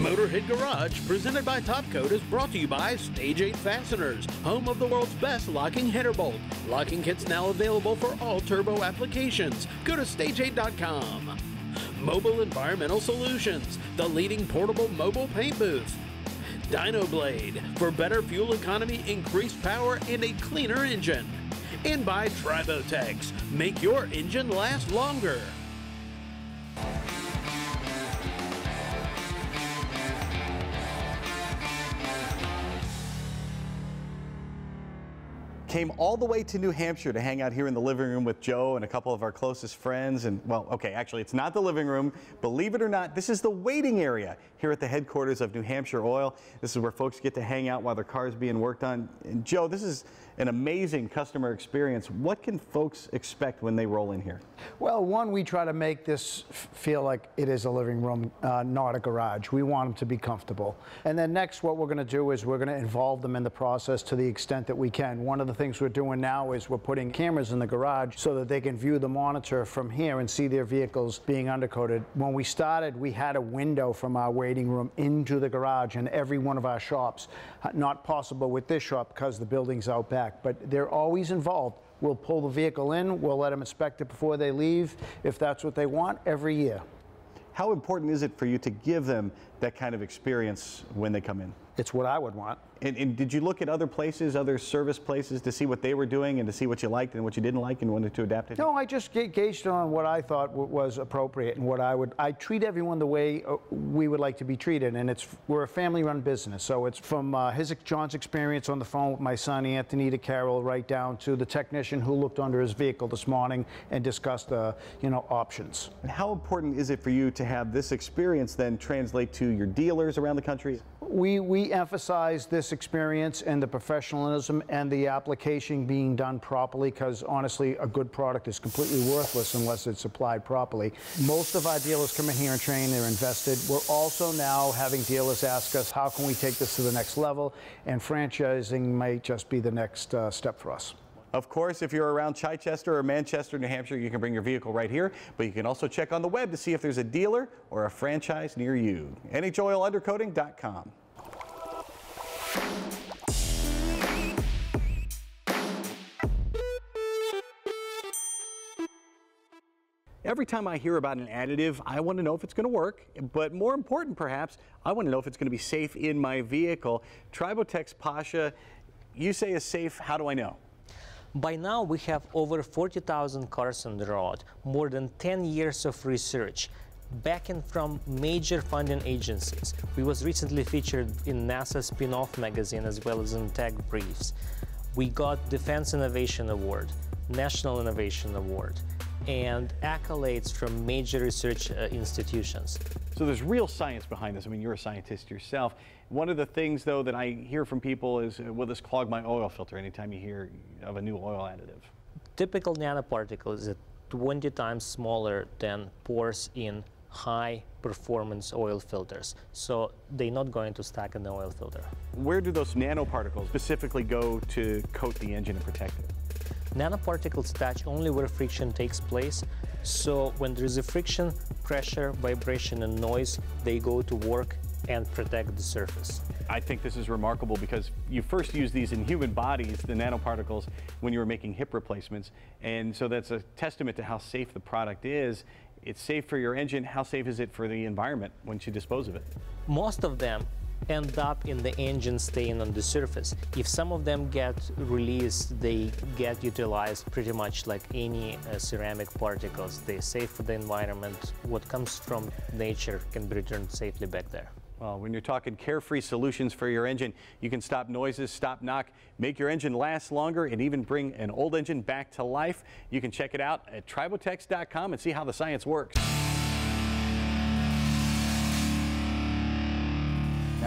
Motorhead Garage, presented by TopCoat, is brought to you by Stage 8 Fasteners, home of the world's best locking header bolt. Locking kits now available for all turbo applications. Go to stage8.com. Mobile Environmental Solutions, the leading portable mobile paint booth. Dynoblade, for better fuel economy, increased power, and a cleaner engine. And by Tribotex, make your engine last longer. Came all the way to New Hampshire to hang out here in the living room with Joe and a couple of our closest friends. And well, okay, actually, it's not the living room. Believe it or not, this is the waiting area here at the headquarters of New Hampshire Oil. This is where folks get to hang out while their car is being worked on. And Joe, this is an amazing customer experience. What can folks expect when they roll in here? Well, one, we try to make this feel like it is a living room, uh, not a garage. We want them to be comfortable. And then next, what we're going to do is we're going to involve them in the process to the extent that we can. One of the things we're doing now is we're putting cameras in the garage so that they can view the monitor from here and see their vehicles being undercoated. When we started, we had a window from our waiting room into the garage in every one of our shops. Not possible with this shop because the building's out back, but they're always involved. We'll pull the vehicle in, we'll let them inspect it before they leave, if that's what they want, every year. How important is it for you to give them that kind of experience when they come in? It's what I would want. And, and, did you look at other places, other service places, to see what they were doing and to see what you liked and what you didn't like and wanted to adapt it? No, I just gauged on what I thought was appropriate and what I would. I treat everyone the way uh, we would like to be treated, and it's we're a family-run business, so it's from uh, his John's experience on the phone with my son Anthony to Carol, right down to the technician who looked under his vehicle this morning and discussed the uh, you know options. How important is it for you to have this experience then translate to your dealers around the country? We we emphasize this experience and the professionalism and the application being done properly because honestly a good product is completely worthless unless it's applied properly. Most of our dealers come in here and train, they're invested. We're also now having dealers ask us how can we take this to the next level and franchising might just be the next uh, step for us. Of course, if you're around Chichester or Manchester, New Hampshire, you can bring your vehicle right here, but you can also check on the web to see if there's a dealer or a franchise near you. NHOilundercoating.com. Every time I hear about an additive, I want to know if it's going to work, but more important perhaps, I want to know if it's going to be safe in my vehicle. Tribotex Pasha, you say is safe, how do I know? By now, we have over 40,000 cars on the road, more than 10 years of research, backing from major funding agencies. We was recently featured in NASA spin-off magazine as well as in Tech Briefs. We got Defense Innovation Award, National Innovation Award, and accolades from major research uh, institutions. So there's real science behind this. I mean, you're a scientist yourself. One of the things, though, that I hear from people is, uh, will this clog my oil filter anytime you hear of a new oil additive? Typical nanoparticle is 20 times smaller than pores in high performance oil filters. So they're not going to stack in the oil filter. Where do those nanoparticles specifically go to coat the engine and protect it? Nanoparticles attach only where friction takes place. So when there is a friction, pressure, vibration, and noise, they go to work and protect the surface. I think this is remarkable because you first used these in human bodies, the nanoparticles, when you were making hip replacements. And so that's a testament to how safe the product is. It's safe for your engine. How safe is it for the environment once you dispose of it? Most of them end up in the engine staying on the surface. If some of them get released, they get utilized pretty much like any uh, ceramic particles. They're safe for the environment. What comes from nature can be returned safely back there. Well, when you're talking carefree solutions for your engine, you can stop noises, stop knock, make your engine last longer, and even bring an old engine back to life. You can check it out at tribotex.com and see how the science works.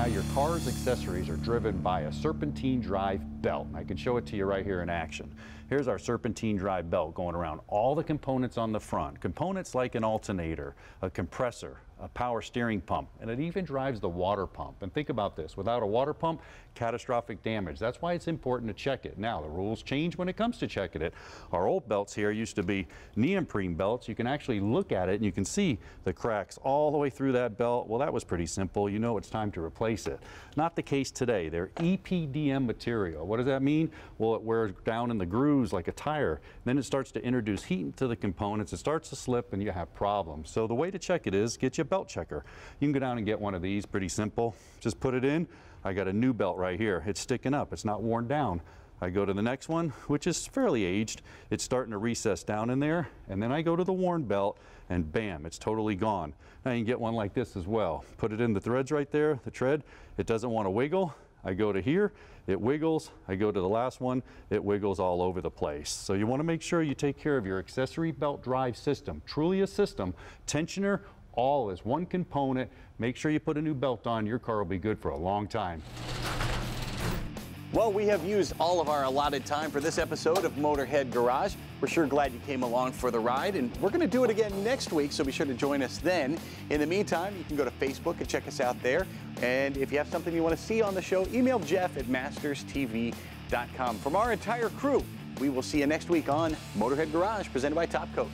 Now your car's accessories are driven by a serpentine drive belt. I can show it to you right here in action. Here's our serpentine drive belt going around all the components on the front. Components like an alternator, a compressor, a power steering pump, and it even drives the water pump. And think about this, without a water pump, catastrophic damage. That's why it's important to check it. Now, the rules change when it comes to checking it. Our old belts here used to be neoprene belts. You can actually look at it and you can see the cracks all the way through that belt. Well, that was pretty simple. You know it's time to replace it. Not the case today. They're EPDM material. What does that mean? Well, it wears down in the grooves like a tire. Then it starts to introduce heat into the components. It starts to slip and you have problems. So the way to check it is get you a belt checker. You can go down and get one of these, pretty simple. Just put it in. I got a new belt right here. It's sticking up. It's not worn down. I go to the next one, which is fairly aged. It's starting to recess down in there. And then I go to the worn belt and bam, it's totally gone. Now you can get one like this as well. Put it in the threads right there, the tread. It doesn't want to wiggle. I go to here, it wiggles. I go to the last one, it wiggles all over the place. So you want to make sure you take care of your accessory belt drive system. Truly a system. Tensioner, all is one component. Make sure you put a new belt on. Your car will be good for a long time. Well, we have used all of our allotted time for this episode of Motorhead Garage. We're sure glad you came along for the ride, and we're going to do it again next week, so be sure to join us then. In the meantime, you can go to Facebook and check us out there. And if you have something you want to see on the show, email Jeff at masterstv.com. From our entire crew, we will see you next week on Motorhead Garage, presented by TopCoat.